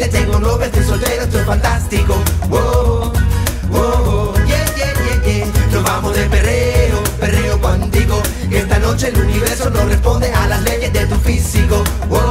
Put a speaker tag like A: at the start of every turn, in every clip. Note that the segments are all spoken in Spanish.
A: vida tengo un estoy soltero, estoy fantástico. Wow, wow, yeah, yeah, yeah, yeah. Nos vamos de perreo, perreo cuántico. Que esta noche el universo no responde a las leyes de tu físico. Wow.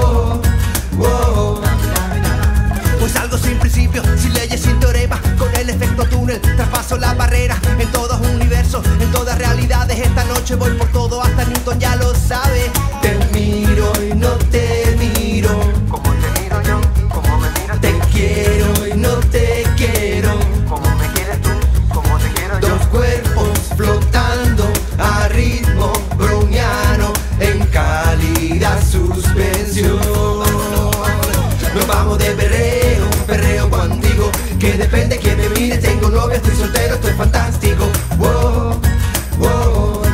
A: Que depende quién me mire. Tengo novia, estoy soltero, estoy fantástico. Wow,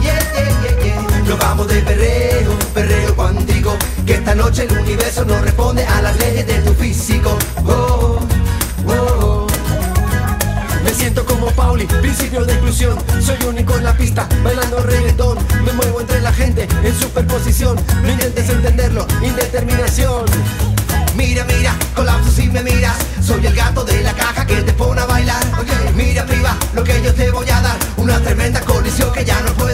A: yeah, yeah, yeah, Nos vamos de perreo, perreo contigo Que esta noche el universo no responde a las leyes de tu físico. Me siento como Pauli, principio de inclusión. Soy único en la pista, bailando reggaetón. Me muevo entre la gente en superposición. No intentes entenderlo, indeterminación Mira, mira, colapso si me miras. Soy el gato de la caja que te pone a bailar. Mira arriba lo que yo te voy a dar. Una tremenda colisión que ya no puede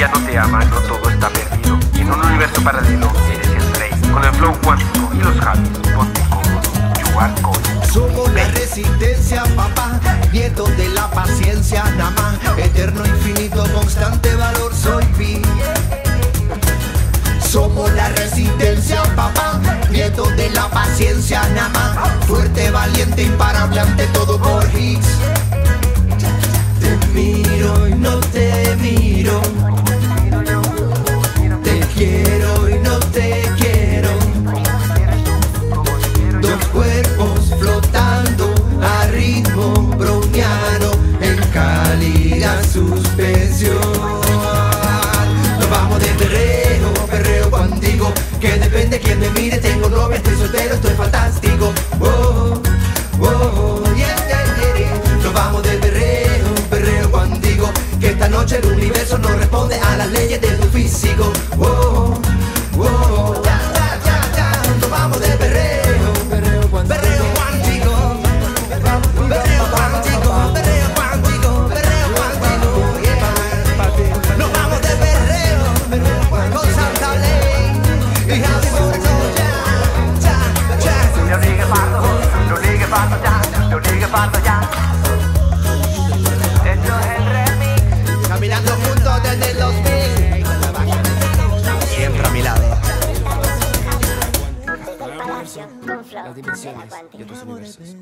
B: ella no te ama, no todo está perdido. Y en un universo paralelo eres el rey. Con el flow cuántico y los Javis, ponte cómodo. You are.
A: Somos la resistencia, papá Nieto de la paciencia, nada más Eterno, infinito, constante valor, soy pi Somos la resistencia, papá Nieto de la paciencia, nada más Fuerte, valiente, imparable ante todo por hits estoy soltero, estoy fantástico. Wow, wow, yeah, yeah, yeah, yeah. Nos vamos de perreo, perreo contigo, que esta noche el universo no responde a las leyes de tu físico. Wow,
B: pardo ya. Esto es el remix.
A: Caminando juntos desde los mil Siempre a mi lado
C: Las dimensiones y otros universos.